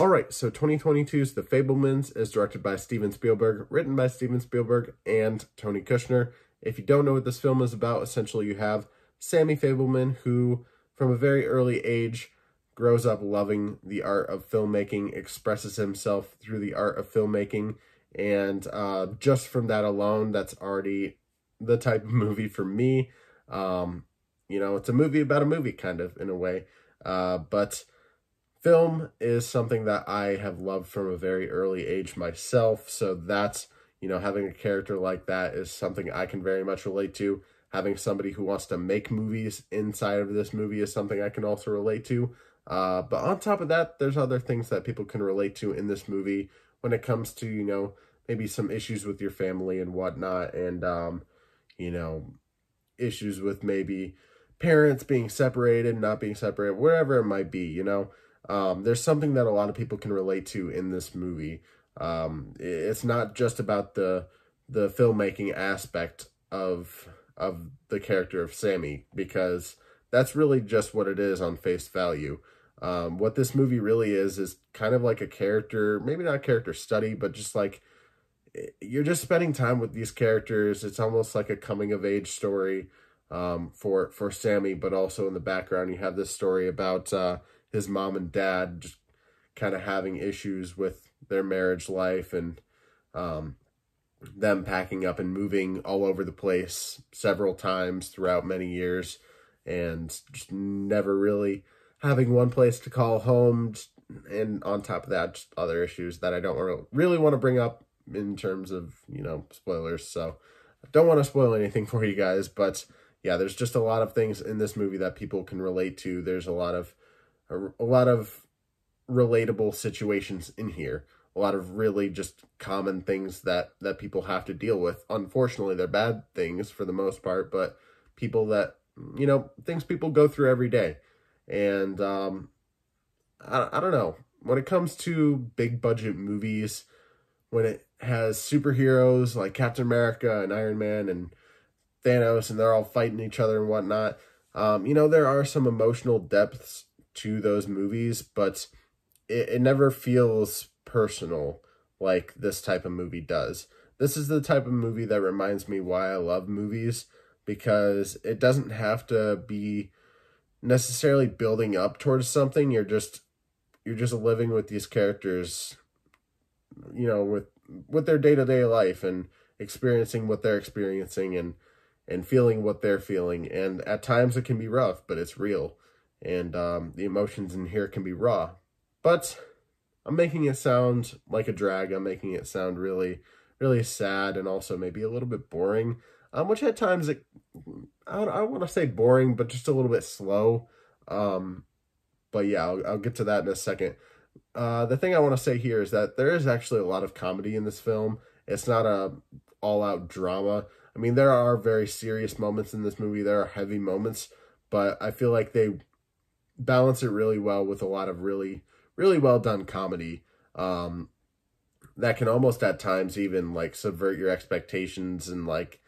All right, so 2022's The Fabelmans is directed by Steven Spielberg, written by Steven Spielberg and Tony Kushner. If you don't know what this film is about, essentially you have Sammy Fabelman, who from a very early age grows up loving the art of filmmaking, expresses himself through the art of filmmaking, and uh, just from that alone, that's already the type of movie for me. Um, you know, it's a movie about a movie, kind of, in a way. Uh, but film is something that I have loved from a very early age myself. So that's, you know, having a character like that is something I can very much relate to. Having somebody who wants to make movies inside of this movie is something I can also relate to. Uh, but on top of that, there's other things that people can relate to in this movie when it comes to, you know, maybe some issues with your family and whatnot. And, um, you know, issues with maybe parents being separated, not being separated, wherever it might be, you know. Um, there's something that a lot of people can relate to in this movie. Um, it's not just about the the filmmaking aspect of of the character of Sammy because that's really just what it is on face value. Um, what this movie really is is kind of like a character, maybe not a character study, but just like you're just spending time with these characters. It's almost like a coming of age story um, for for Sammy, but also in the background you have this story about uh, his mom and dad just kind of having issues with their marriage life and um, them packing up and moving all over the place several times throughout many years and just never really having one place to call home and on top of that just other issues that I don't really want to bring up in terms of, you know, spoilers. So I don't want to spoil anything for you guys, but yeah, there's just a lot of things in this movie that people can relate to. There's a lot of a, a lot of relatable situations in here. A lot of really just common things that that people have to deal with. Unfortunately, they're bad things for the most part, but people that you know things people go through every day. And um, I I don't know when it comes to big budget movies, when it has superheroes like Captain America and Iron Man and Thanos and they're all fighting each other and whatnot. Um, you know, there are some emotional depths to those movies, but it, it never feels personal like this type of movie does. This is the type of movie that reminds me why I love movies because it doesn't have to be necessarily building up towards something. You're just you're just living with these characters, you know, with with their day to day life and experiencing what they're experiencing and and feeling what they're feeling. And at times it can be rough, but it's real. And um, the emotions in here can be raw. But I'm making it sound like a drag. I'm making it sound really, really sad and also maybe a little bit boring. Um, which at times, it, I don't, I want to say boring, but just a little bit slow. Um, but yeah, I'll, I'll get to that in a second. Uh, the thing I want to say here is that there is actually a lot of comedy in this film. It's not a all-out drama. I mean, there are very serious moments in this movie. There are heavy moments, but I feel like they balance it really well with a lot of really, really well done comedy. Um, that can almost at times even like subvert your expectations and like,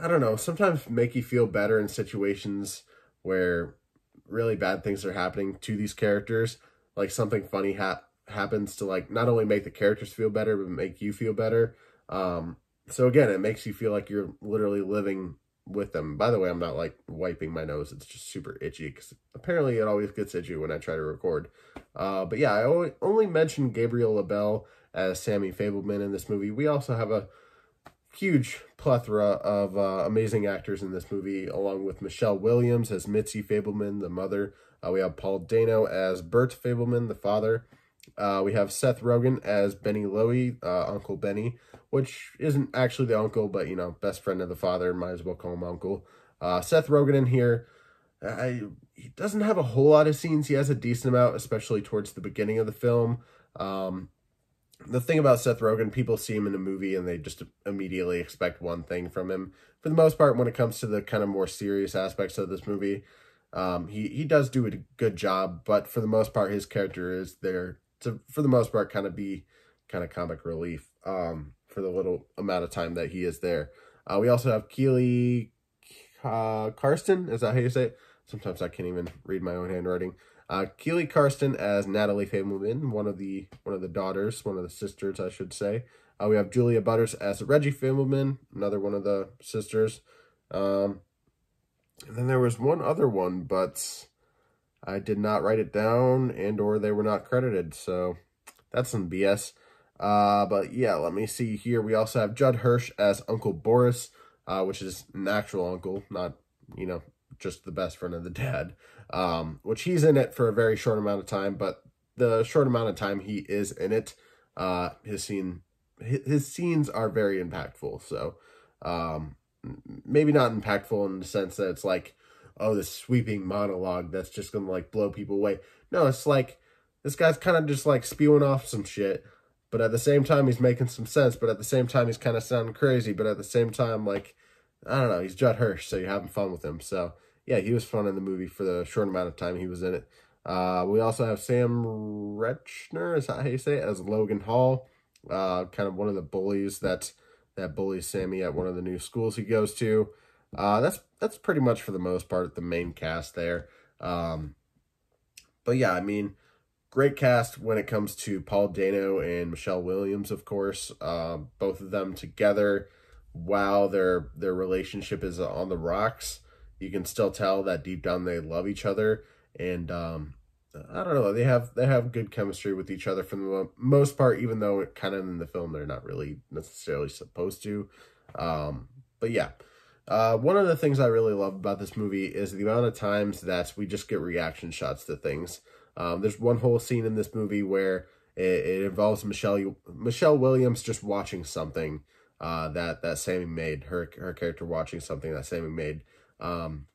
I don't know, sometimes make you feel better in situations where really bad things are happening to these characters. Like something funny ha- happens to like not only make the characters feel better, but make you feel better. Um, so again, it makes you feel like you're literally living with them. By the way, I'm not like wiping my nose. It's just super itchy because apparently it always gets itchy when I try to record. Uh, but yeah, I only mentioned Gabriel LaBelle as Sammy Fabelman in this movie. We also have a huge plethora of uh, amazing actors in this movie, along with Michelle Williams as Mitzi Fabelman, the mother. Uh, we have Paul Dano as Burt Fabelman, the father. Uh, we have Seth Rogen as Benny Loewy, uh, Uncle Benny, which isn't actually the uncle, but, you know, best friend of the father, might as well call him uncle. Uh, Seth Rogen in here, I, he doesn't have a whole lot of scenes. He has a decent amount, especially towards the beginning of the film. Um, the thing about Seth Rogen, people see him in a movie and they just immediately expect one thing from him. For the most part, when it comes to the kind of more serious aspects of this movie, um, he, he does do a good job, but for the most part, his character is there to, for the most part, kind of be kind of comic relief um, for the little amount of time that he is there. Uh, we also have Keeley uh, Karsten. Is that how you say it? Sometimes I can't even read my own handwriting. Uh, Keeley Karsten as Natalie Fabelman, one of the one of the daughters, one of the sisters, I should say. Uh, we have Julia Butters as Reggie Fabelman, another one of the sisters. Um, and then there was one other one, but I did not write it down and or they were not credited. So that's some BS. Uh, but yeah, let me see here. We also have Judd Hirsch as Uncle Boris, uh, which is an actual uncle, not, you know, just the best friend of the dad. Um, which he's in it for a very short amount of time, but the short amount of time he is in it, uh, his scene, his, his scenes are very impactful. So, um, maybe not impactful in the sense that it's like, oh, this sweeping monologue that's just gonna like blow people away. No, it's like this guy's kind of just like spewing off some shit, but at the same time he's making some sense. But at the same time he's kind of sounding crazy. But at the same time, like I don't know, he's Judd Hirsch, so you're having fun with him. So yeah, he was fun in the movie for the short amount of time he was in it. Uh, we also have Sam Rechner, is that how you say it, as Logan Hall, uh, kind of one of the bullies that that bullies Sammy at one of the new schools he goes to. Uh, that's that's pretty much for the most part the main cast there. Um, but yeah, I mean, great cast when it comes to Paul Dano and Michelle Williams, of course. Uh, both of them together, while their their relationship is on the rocks, you can still tell that deep down they love each other, and um, I don't know, they have they have good chemistry with each other for the most part, even though it kind of in the film they're not really necessarily supposed to. Um, but yeah. Uh, one of the things I really love about this movie is the amount of times that we just get reaction shots to things. Um, there's one whole scene in this movie where it, it involves Michelle Michelle Williams just watching something uh, that that Sammy made. Her her character watching something that Sammy made, um,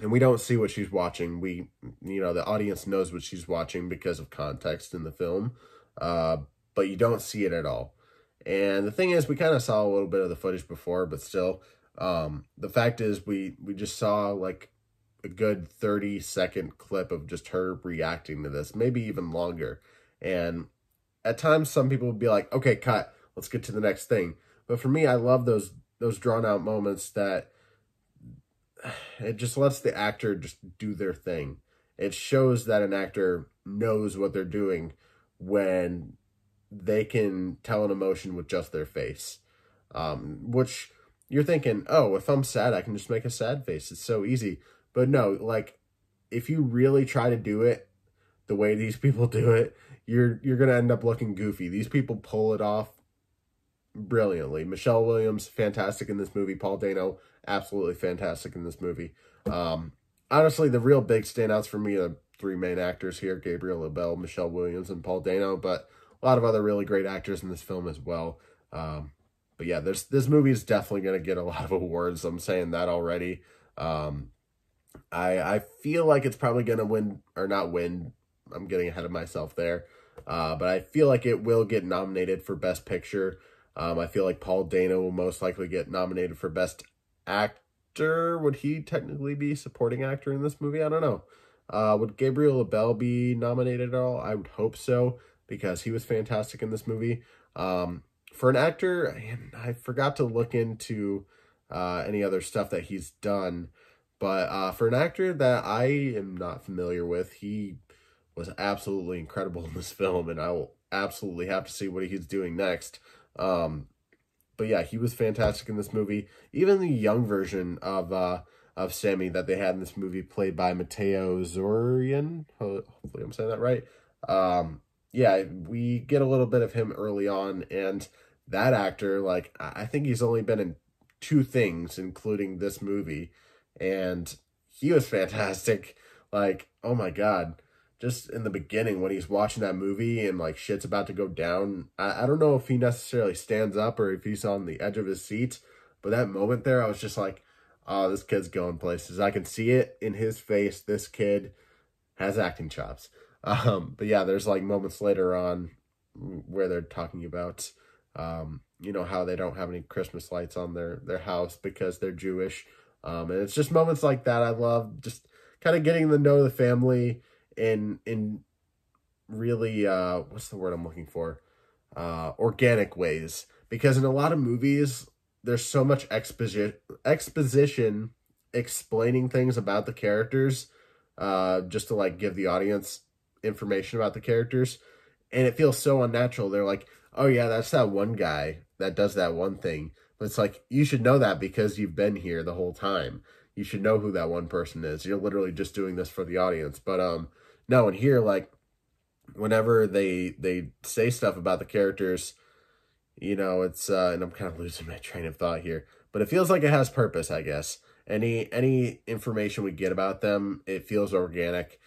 and we don't see what she's watching. We you know the audience knows what she's watching because of context in the film, uh, but you don't see it at all. And the thing is, we kind of saw a little bit of the footage before, but still, um, the fact is we, we just saw like a good 30 second clip of just her reacting to this, maybe even longer. And at times some people would be like, okay, cut, let's get to the next thing. But for me, I love those, those drawn out moments that it just lets the actor just do their thing. It shows that an actor knows what they're doing when they can tell an emotion with just their face. Um, which you're thinking, oh, if I'm sad, I can just make a sad face. It's so easy. But no, like if you really try to do it the way these people do it, you're you're gonna end up looking goofy. These people pull it off brilliantly. Michelle Williams, fantastic in this movie. Paul Dano, absolutely fantastic in this movie. Um, honestly, the real big standouts for me are the three main actors here: Gabriel LaBelle, Michelle Williams, and Paul Dano. But a lot of other really great actors in this film as well. Um, but yeah, this this movie is definitely to get a lot of awards. I'm saying that already. Um, I I feel like it's probably going to win or not win. I'm getting ahead of myself there. Uh, but I feel like it will get nominated for Best Picture. Um, I feel like Paul Dano will most likely get nominated for Best Actor. Would he technically be supporting actor in this movie? I don't know. Uh, would Gabriel LaBelle be nominated at all? I would hope so because he was fantastic in this movie. Um, for an actor, I forgot to look into uh, any other stuff that he's done, but uh, for an actor that I am not familiar with, he was absolutely incredible in this film, and I will absolutely have to see what he's doing next. Um, but yeah, he was fantastic in this movie. Even the young version of uh, of Sammy that they had in this movie, played by Mateo Zoryon. Hopefully, I'm saying that right. Um, yeah, we get a little bit of him early on, and that actor, like, I think he's only been in two things, including this movie, and he was fantastic. Like, oh my god, just in the beginning when he's watching that movie and like shit's about to go down, I, I don't know if he necessarily stands up or if he's on the edge of his seat, but that moment there, I was just like, oh, this kid's going places. I can see it in his face. This kid has acting chops. Um, but yeah, there's like moments later on where they're talking about, um, you know, how they don't have any Christmas lights on their, their house because they're Jewish. Um, and it's just moments like that I love, just kind of getting to know the family in, in really, uh, what's the word I'm looking for? Uh, organic ways. Because in a lot of movies, there's so much exposition, exposition explaining things about the characters uh, just to like give the audience information about the characters. And it feels so unnatural. They're like, oh yeah, that's that one guy that does that one thing. It's like, you should know that because you've been here the whole time. You should know who that one person is. You're literally just doing this for the audience. But um, no, and here, like, whenever they they say stuff about the characters, you know, it's uh, and I'm kind of losing my train of thought here, but it feels like it has purpose, I guess. Any any information we get about them, it feels organic.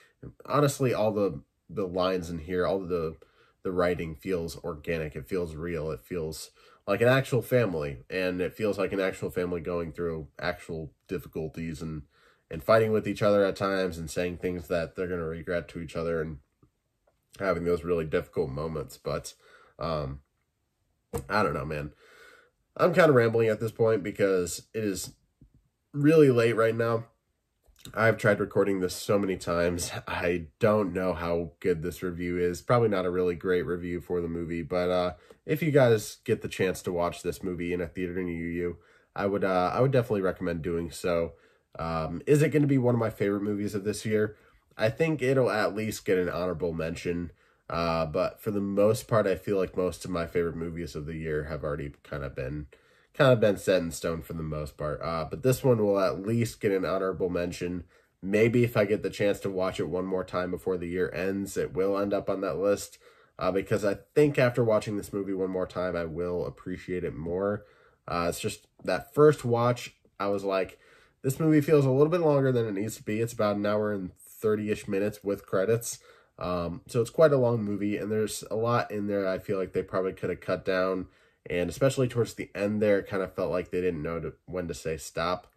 Honestly, all the the lines in here, all the the writing feels organic. It feels real. It feels like an actual family, and it feels like an actual family going through actual difficulties and and fighting with each other at times and saying things that they're gonna regret to each other and having those really difficult moments. But um, I don't know, man. I'm kind of rambling at this point because it is really late right now. I've tried recording this so many times. I don't know how good this review is. Probably not a really great review for the movie, but uh, if you guys get the chance to watch this movie in a theater near you, I would uh, I would definitely recommend doing so. Um, is it going to be one of my favorite movies of this year? I think it'll at least get an honorable mention. Uh, but for the most part, I feel like most of my favorite movies of the year have already kind of been kind of been set in stone for the most part. Uh, but this one will at least get an honorable mention. Maybe if I get the chance to watch it one more time before the year ends, it will end up on that list. Uh, because I think after watching this movie one more time, I will appreciate it more. Uh, it's just that first watch, I was like, this movie feels a little bit longer than it needs to be. It's about an hour and 30-ish minutes with credits. Um, so it's quite a long movie, and there's a lot in there I feel like they probably could have cut down and especially towards the end there, it kind of felt like they didn't know to, when to say stop.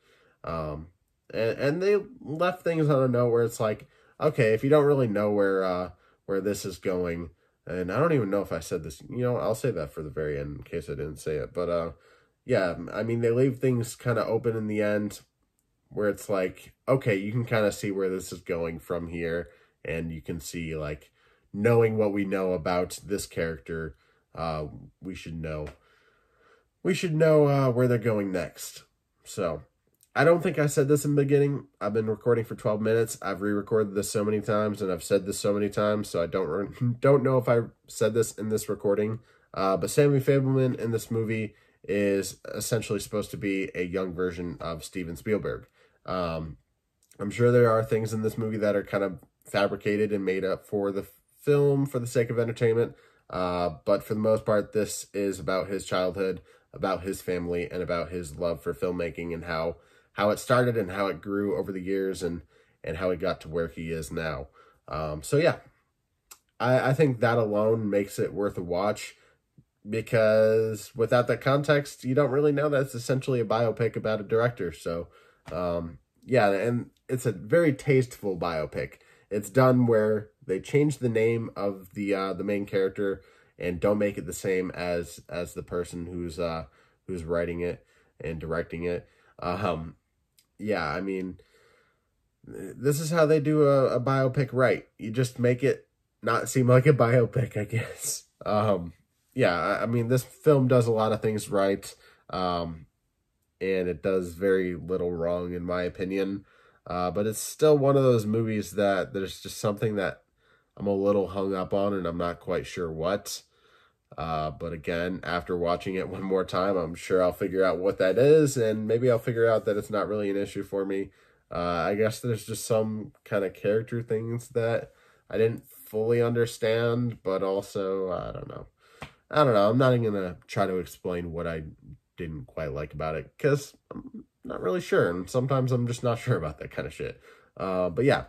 Um, and, and they left things on a note where it's like, okay, if you don't really know where uh, where this is going, and I don't even know if I said this, you know, I'll say that for the very end in case I didn't say it. But uh, yeah, I mean, they leave things kind of open in the end where it's like, okay, you can kind of see where this is going from here, and you can see like knowing what we know about this character uh, we should know. We should know uh, where they're going next. So, I don't think I said this in the beginning. I've been recording for 12 minutes. I've re-recorded this so many times, and I've said this so many times, so I don't don't know if I said this in this recording. Uh, but Sammy Fabelman in this movie is essentially supposed to be a young version of Steven Spielberg. Um, I'm sure there are things in this movie that are kind of fabricated and made up for the film for the sake of entertainment. Uh, but for the most part, this is about his childhood, about his family, and about his love for filmmaking and how how it started and how it grew over the years and and how he got to where he is now. Um, so yeah, I, I think that alone makes it worth a watch because without that context, you don't really know that it's essentially a biopic about a director. So um, yeah, and it's a very tasteful biopic. It's done where they change the name of the uh, the main character and don't make it the same as as the person who's uh who's writing it and directing it. Um, yeah, I mean, this is how they do a, a biopic right. You just make it not seem like a biopic, I guess. Um, yeah, I mean, this film does a lot of things right, um, and it does very little wrong, in my opinion. Uh, but it's still one of those movies that there's just something that I'm a little hung up on and I'm not quite sure what. Uh, but again, after watching it one more time, I'm sure I'll figure out what that is and maybe I'll figure out that it's not really an issue for me. Uh, I guess there's just some kind of character things that I didn't fully understand, but also, I don't know. I don't know. I'm not even going to try to explain what I didn't quite like about it because I'm not really sure. And sometimes I'm just not sure about that kind of shit. Uh, but yeah,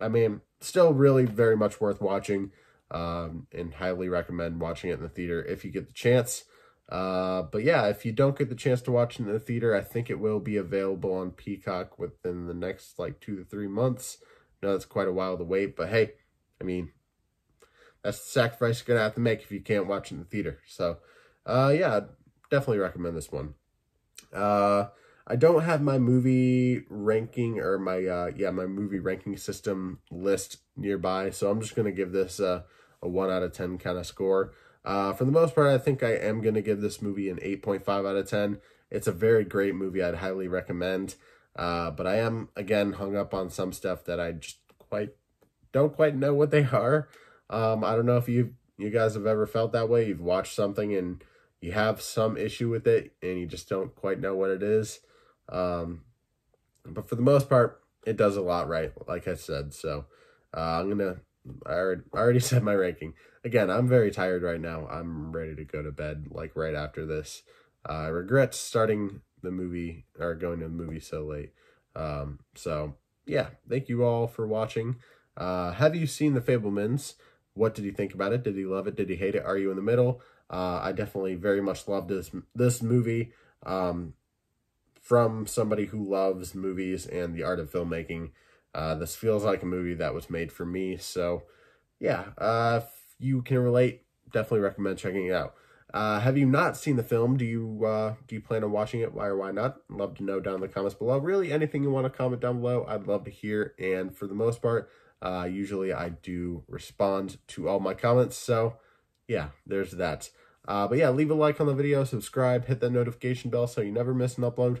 I mean, still really very much worth watching um, and highly recommend watching it in the theater if you get the chance. Uh, but yeah, if you don't get the chance to watch in the theater, I think it will be available on Peacock within the next like two to three months. I know that's quite a while to wait, but hey, I mean, that's the sacrifice you're going to have to make if you can't watch in the theater. So, uh, yeah, definitely recommend this one. Uh, I don't have my movie ranking or my uh yeah my movie ranking system list nearby, so I'm just gonna give this a, a one out of ten kind of score. Uh, for the most part, I think I am gonna give this movie an eight point five out of ten. It's a very great movie. I'd highly recommend. Uh, but I am again hung up on some stuff that I just quite don't quite know what they are. Um, I don't know if you you guys have ever felt that way. You've watched something and you have some issue with it and you just don't quite know what it is. Um, but for the most part, it does a lot right, like I said. So uh, I'm gonna. I already, already said my ranking. Again, I'm very tired right now. I'm ready to go to bed like right after this. Uh, I regret starting the movie or going to the movie so late. Um, so yeah, thank you all for watching. Uh, have you seen The Fabelmans? What did you think about it? Did you love it? Did you hate it? Are you in the middle? Uh, I definitely very much loved this this movie. Um, from somebody who loves movies and the art of filmmaking, uh, this feels like a movie that was made for me. So, yeah, uh, if you can relate, definitely recommend checking it out. Uh, have you not seen the film? Do you uh, do you plan on watching it? Why or why not? Love to know down in the comments below. Really, anything you want to comment down below, I'd love to hear. And for the most part, uh, usually I do respond to all my comments. So yeah, there's that. Uh, but yeah, leave a like on the video, subscribe, hit that notification bell so you never miss an upload,